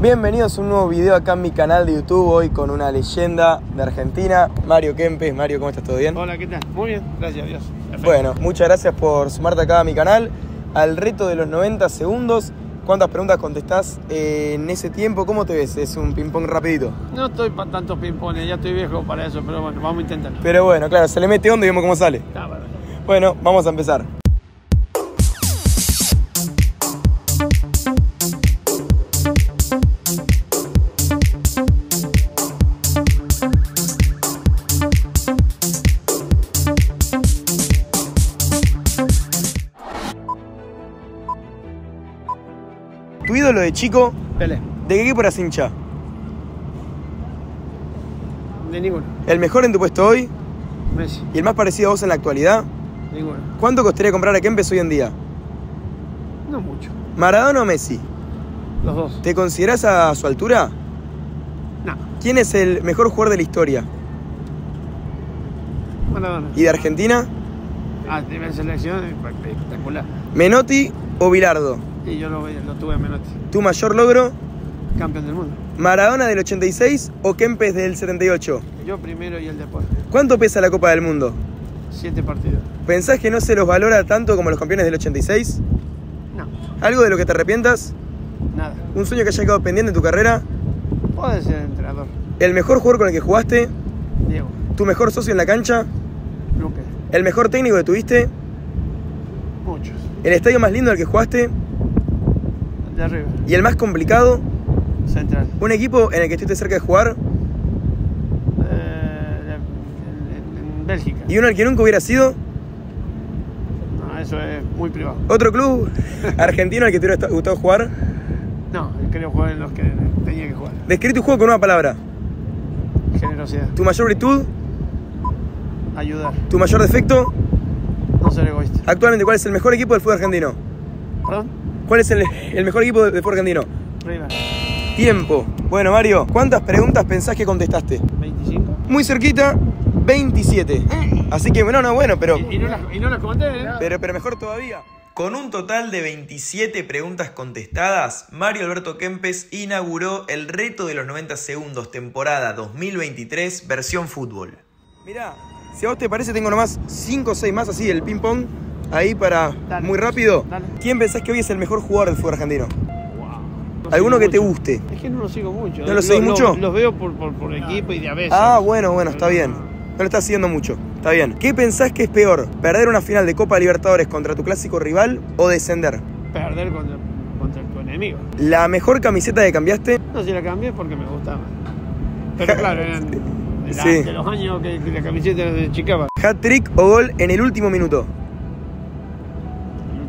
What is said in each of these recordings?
Bienvenidos a un nuevo video acá en mi canal de YouTube, hoy con una leyenda de Argentina, Mario Kempes. Mario, ¿cómo estás? ¿Todo bien? Hola, ¿qué tal? Muy bien, gracias Dios. Perfecto. Bueno, muchas gracias por sumarte acá a mi canal, al reto de los 90 segundos. ¿Cuántas preguntas contestás eh, en ese tiempo? ¿Cómo te ves? Es un ping-pong rapidito. No estoy para tantos ping-pongs, ya estoy viejo para eso, pero bueno, vamos a intentar. Pero bueno, claro, se le mete hondo y vemos cómo sale. Está. Bueno, vamos a empezar. Tu ídolo de chico, Pelé, ¿de qué equipo eras hincha? de ninguno. ¿El mejor en tu puesto hoy? Messi, ¿Y el más parecido a vos en la actualidad? ninguno. ¿Cuánto costaría comprar a Kempes hoy en día? No mucho. ¿Maradona o Messi? Los dos. ¿Te considerás a su altura? No. ¿Quién es el mejor jugador de la historia? Maradona. ¿Y de Argentina? Ah, de selección espectacular. ¿Menotti o Bilardo? Y yo lo, lo tuve en Menotti. ¿Tu mayor logro? Campeón del mundo. ¿Maradona del 86 o Kempes del 78? Yo primero y el después. ¿Cuánto pesa la Copa del Mundo? Siete partidos. ¿Pensás que no se los valora tanto como los campeones del 86? No, ¿Algo de lo que te arrepientas? nada. ¿Un sueño que haya quedado pendiente en tu carrera? Puede ser entrenador. ¿El mejor jugador con el que jugaste? Diego, ¿Tu mejor socio en la cancha? Luque, ¿El mejor técnico que tuviste? muchos. ¿El estadio más lindo al que jugaste? De arriba, ¿Y el más complicado? central. ¿Un equipo en el que estuviste cerca de jugar? Eh, en Bélgica. ¿Y uno al que nunca hubiera sido? No, eso es muy privado. ¿Otro club argentino al que te hubiera gustado jugar? No, quería jugar en los que tenía que jugar. Describe tu juego con una palabra. Generosidad, ¿Tu mayor virtud? ayudar, ¿Tu mayor defecto? no ser egoísta. Actualmente, ¿cuál es el mejor equipo del fútbol argentino? ¿Perdón? ¿Cuál es el, el mejor equipo del fútbol argentino? River, Tiempo. Bueno, Mario, ¿cuántas preguntas pensás que contestaste? 25. Muy cerquita, 27. Así que, no, no, bueno, pero, Y, y no las, y no las conté, ¿eh? pero, pero mejor todavía. Con un total de 27 preguntas contestadas, Mario Alberto Kempes inauguró el reto de los 90 segundos, temporada 2023, versión fútbol. Mirá, si a vos te parece, tengo nomás 5 o 6 más así, el ping-pong, ahí para Dale. muy rápido. Dale. ¿Quién pensás que hoy es el mejor jugador del fútbol argentino? Wow. ¿Alguno que te guste? Es que no lo sigo mucho. ¿No lo seguís mucho? Los veo por, por, por equipo y de a veces. Ah, bueno, bueno, está bien. No lo estás siguiendo mucho. Está bien. ¿Qué pensás que es peor? ¿Perder una final de Copa Libertadores contra tu clásico rival o descender? Perder contra, contra tu enemigo. ¿La mejor camiseta que cambiaste? No, si la cambié es porque me gustaba. Pero claro, eran de, la- Sí. de los años que, que la camiseta era de Chicaba. ¿Hat-trick o gol en el último minuto?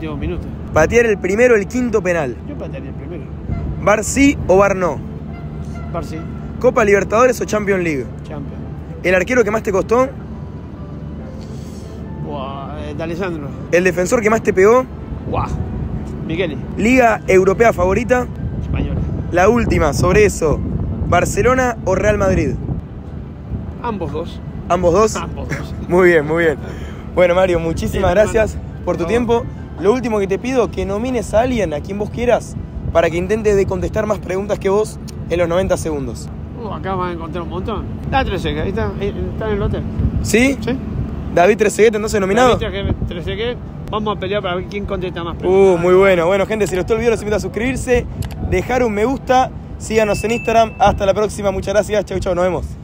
El. ¿Patear el primero o el quinto penal? Yo patearía el primero. ¿Bar sí o bar no? Parsi, ¿Copa Libertadores o Champions League? champion. ¿El arquero que más te costó? Buah, eh, de Alessandro. ¿El defensor que más te pegó? Guau. Micheli, ¿Liga europea favorita? español. La última, sobre eso. ¿Barcelona o Real Madrid? Ambos dos. ¿Ambos dos? Ambos dos. Muy bien, muy bien. Bueno, Mario, muchísimas gracias por tu tiempo. Lo último que te pido, que nomines a alguien, a quien vos quieras, para que intente de contestar más preguntas que vos en los 90 segundos. Uh, acá van a encontrar un montón. Da Trezeguet, ahí está, ahí está en el hotel. ¿Sí? ¿Sí? David Trezeguet, entonces nominado. David Trezeguet, Vamos a pelear para ver quién contesta más preguntas. Uh, muy bueno. Bueno, gente, si les gustó el video, los invito a suscribirse, dejar un me gusta, síganos en Instagram. Hasta la próxima, muchas gracias. Chau, chau, nos vemos.